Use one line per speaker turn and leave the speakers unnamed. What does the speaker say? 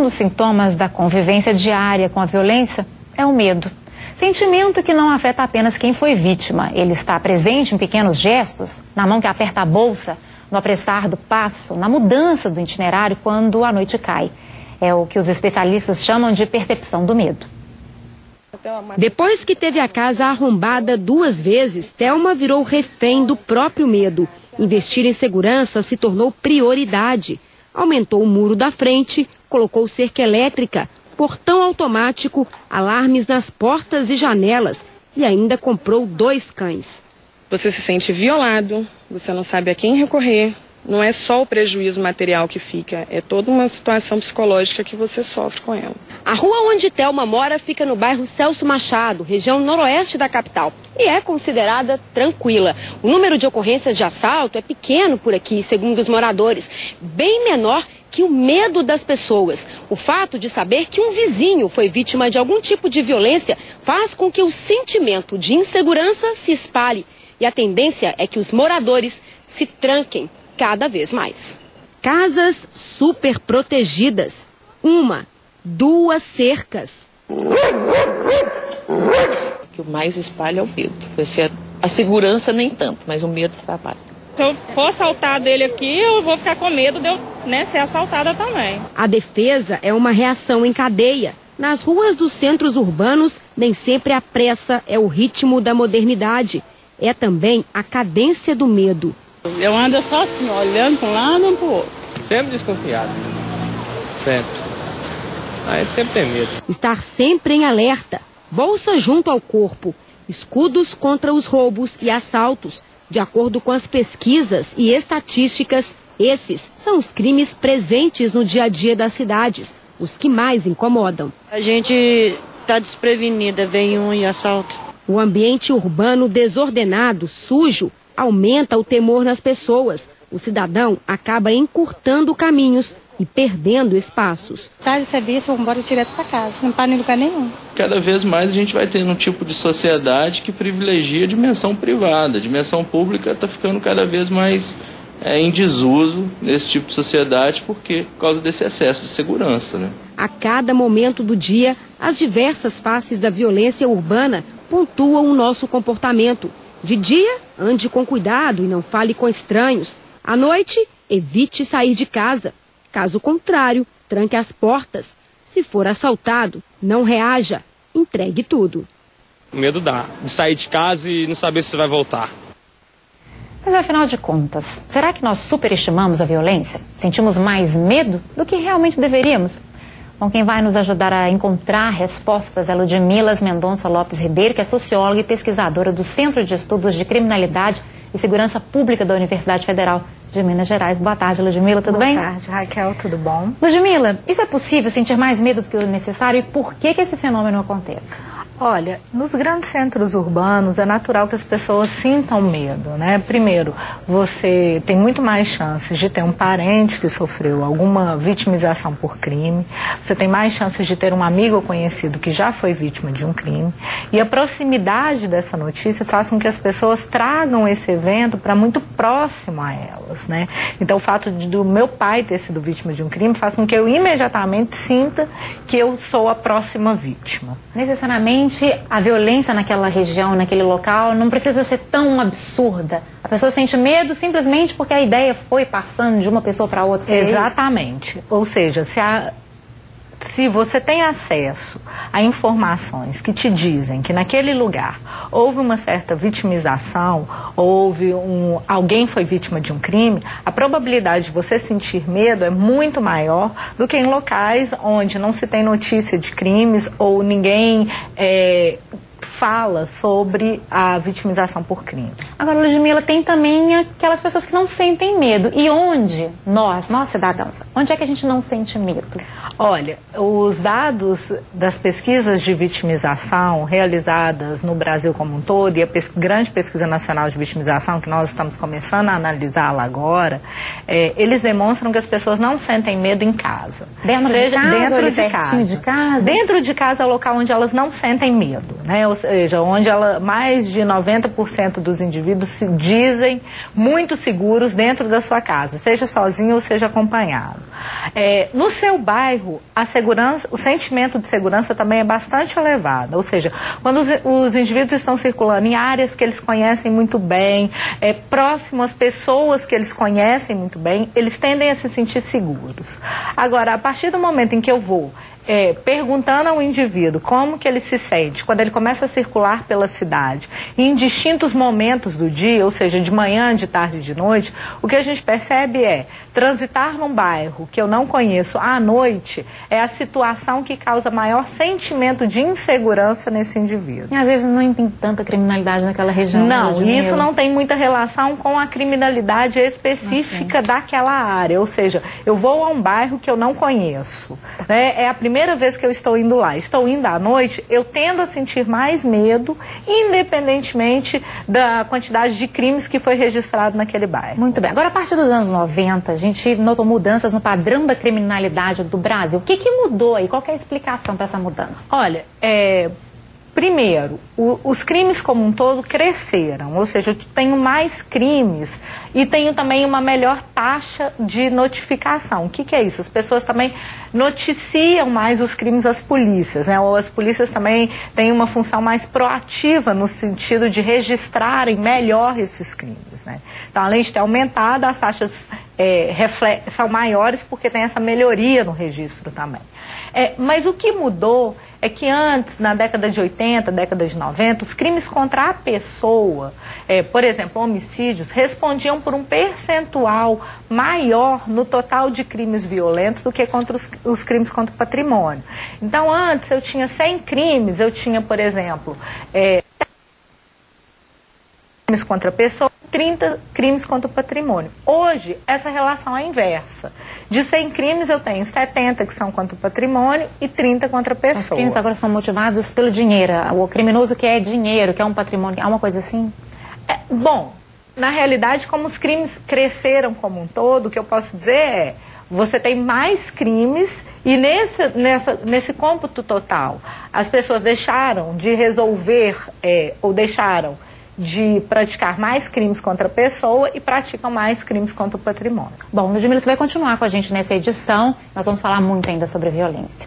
Um dos sintomas da convivência diária com a violência é o medo. Sentimento que não afeta apenas quem foi vítima. Ele está presente em pequenos gestos, na mão que aperta a bolsa, no apressar do passo, na mudança do itinerário quando a noite cai. É o que os especialistas chamam de percepção do medo.
Depois que teve a casa arrombada duas vezes, Thelma virou refém do próprio medo. Investir em segurança se tornou prioridade. Aumentou o muro da frente, colocou cerca elétrica, portão automático, alarmes nas portas e janelas e ainda comprou dois cães.
Você se sente violado, você não sabe a quem recorrer, não é só o prejuízo material que fica, é toda uma situação psicológica que você sofre com ela.
A rua onde Thelma mora fica no bairro Celso Machado, região noroeste da capital, e é considerada tranquila. O número de ocorrências de assalto é pequeno por aqui, segundo os moradores, bem menor que o medo das pessoas. O fato de saber que um vizinho foi vítima de algum tipo de violência faz com que o sentimento de insegurança se espalhe. E a tendência é que os moradores se tranquem cada vez mais. Casas super protegidas. Uma, duas cercas. O
que mais espalha é o medo. A segurança nem tanto, mas o medo trabalha.
Se eu for assaltar dele aqui, eu vou ficar com medo de eu né, ser assaltada também.
A defesa é uma reação em cadeia. Nas ruas dos centros urbanos, nem sempre a pressa é o ritmo da modernidade. É também a cadência do medo.
Eu ando só assim, olhando para um lado e para o outro.
Sempre desconfiado. Sempre. Aí sempre tem medo.
Estar sempre em alerta. Bolsa junto ao corpo. Escudos contra os roubos e assaltos. De acordo com as pesquisas e estatísticas, esses são os crimes presentes no dia a dia das cidades, os que mais incomodam.
A gente está desprevenida, vem um e assalta.
O ambiente urbano desordenado, sujo, aumenta o temor nas pessoas. O cidadão acaba encurtando caminhos e perdendo espaços.
Sai do serviço, vamos embora direto para casa, não para em lugar nenhum.
Cada vez mais a gente vai tendo um tipo de sociedade que privilegia a dimensão privada. A dimensão pública está ficando cada vez mais é, em desuso nesse tipo de sociedade porque, por causa desse excesso de segurança. Né?
A cada momento do dia, as diversas faces da violência urbana pontuam o nosso comportamento de dia, ande com cuidado e não fale com estranhos. À noite, evite sair de casa. Caso contrário, tranque as portas. Se for assaltado, não reaja. Entregue tudo.
O medo dá de sair de casa e não saber se vai voltar.
Mas afinal de contas, será que nós superestimamos a violência? Sentimos mais medo do que realmente deveríamos? Bom, quem vai nos ajudar a encontrar respostas é Ludmilas Mendonça Lopes Ribeiro, que é socióloga e pesquisadora do Centro de Estudos de Criminalidade e Segurança Pública da Universidade Federal de Minas Gerais. Boa tarde, Ludmila, tudo
Boa
bem?
Boa tarde, Raquel, tudo bom?
Ludmila, isso é possível sentir mais medo do que o necessário e por que, que esse fenômeno acontece?
Olha, nos grandes centros urbanos é natural que as pessoas sintam medo, né? Primeiro, você tem muito mais chances de ter um parente que sofreu alguma vitimização por crime, você tem mais chances de ter um amigo ou conhecido que já foi vítima de um crime, e a proximidade dessa notícia faz com que as pessoas tragam esse evento para muito próximo a elas, né? Então, o fato de do meu pai ter sido vítima de um crime faz com que eu imediatamente sinta que eu sou a próxima vítima.
Necessariamente a violência naquela região, naquele local, não precisa ser tão absurda. A pessoa sente medo simplesmente porque a ideia foi passando de uma pessoa para outra.
Exatamente. Ou seja, se a se você tem acesso a informações que te dizem que naquele lugar houve uma certa vitimização, houve um alguém foi vítima de um crime, a probabilidade de você sentir medo é muito maior do que em locais onde não se tem notícia de crimes ou ninguém é, fala sobre a vitimização por crime.
Agora, Ludmila, tem também aquelas pessoas que não sentem medo. E onde nós, nós cidadãos, onde é que a gente não sente medo?
Olha, os dados das pesquisas de vitimização realizadas no Brasil como um todo e a pes grande pesquisa nacional de vitimização que nós estamos começando a analisá-la agora, é, eles demonstram que as pessoas não sentem medo em casa.
Dentro
Seja
de casa,
dentro de casa.
de casa?
Dentro de casa é o local onde elas não sentem medo, né? Ou seja, onde ela, mais de 90% dos indivíduos se dizem muito seguros dentro da sua casa, seja sozinho ou seja acompanhado. É, no seu bairro, a segurança, o sentimento de segurança também é bastante elevado. Ou seja, quando os, os indivíduos estão circulando em áreas que eles conhecem muito bem, é, próximo às pessoas que eles conhecem muito bem, eles tendem a se sentir seguros. Agora, a partir do momento em que eu vou é, perguntando ao indivíduo como que ele se sente quando ele começa a circular pela cidade em distintos momentos do dia, ou seja, de manhã, de tarde e de noite, o que a gente percebe é transitar num bairro que eu não conheço à noite é a situação que causa maior sentimento de insegurança nesse indivíduo.
E às vezes não tem tanta criminalidade naquela região.
Não, né, isso não tem muita relação com a criminalidade específica okay. daquela área, ou seja, eu vou a um bairro que eu não conheço, né? É a primeira primeira vez que eu estou indo lá, estou indo à noite, eu tendo a sentir mais medo, independentemente da quantidade de crimes que foi registrado naquele bairro.
Muito bem. Agora, a partir dos anos 90, a gente notou mudanças no padrão da criminalidade do Brasil. O que, que mudou aí? Qual é a explicação para essa mudança?
Olha, é, Primeiro, o, os crimes como um todo cresceram, ou seja, eu tenho mais crimes e tenho também uma melhor taxa de notificação. O que, que é isso? As pessoas também noticiam mais os crimes às polícias, né? ou as polícias também têm uma função mais proativa no sentido de registrarem melhor esses crimes. Né? Então, além de ter aumentado, as taxas é, são maiores porque tem essa melhoria no registro também. É, mas o que mudou é que antes, na década de 80, década de 90, os crimes contra a pessoa, é, por exemplo, homicídios, respondiam por um percentual maior no total de crimes violentos do que contra os, os crimes contra o patrimônio. Então, antes eu tinha 100 crimes, eu tinha, por exemplo, é, crimes contra a pessoa, 30 crimes contra o patrimônio. Hoje, essa relação é inversa. De 100 crimes, eu tenho 70 que são contra o patrimônio e 30 contra a pessoa. Os
crimes agora são motivados pelo dinheiro. O criminoso quer dinheiro, quer um patrimônio, há uma coisa assim?
É, bom, na realidade, como os crimes cresceram como um todo, o que eu posso dizer é você tem mais crimes e nesse, nessa, nesse cômputo total, as pessoas deixaram de resolver é, ou deixaram de praticar mais crimes contra a pessoa e praticam mais crimes contra o patrimônio.
Bom, Ludmila, você vai continuar com a gente nessa edição. Nós vamos falar muito ainda sobre violência.